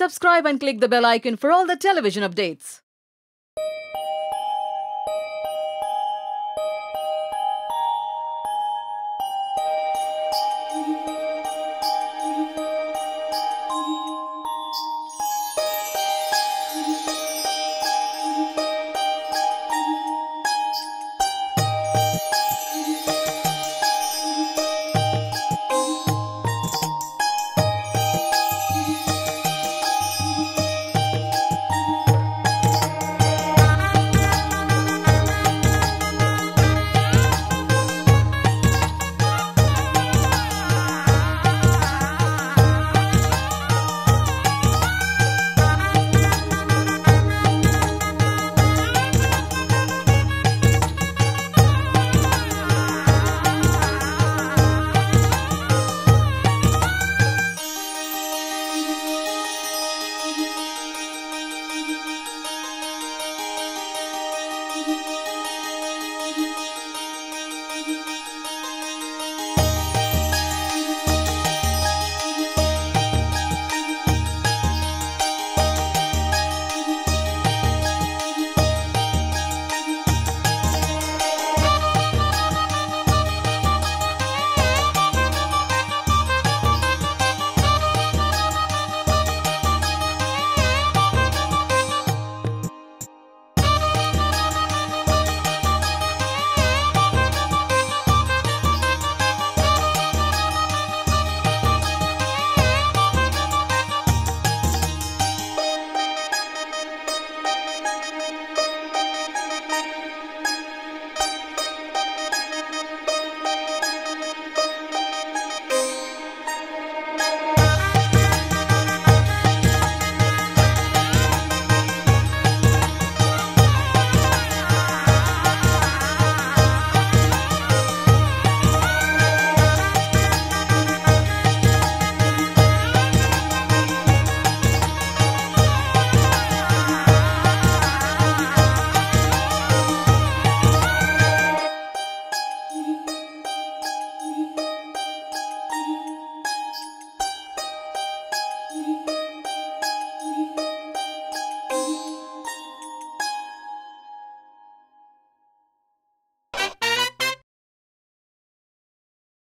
Subscribe and click the bell icon for all the television updates.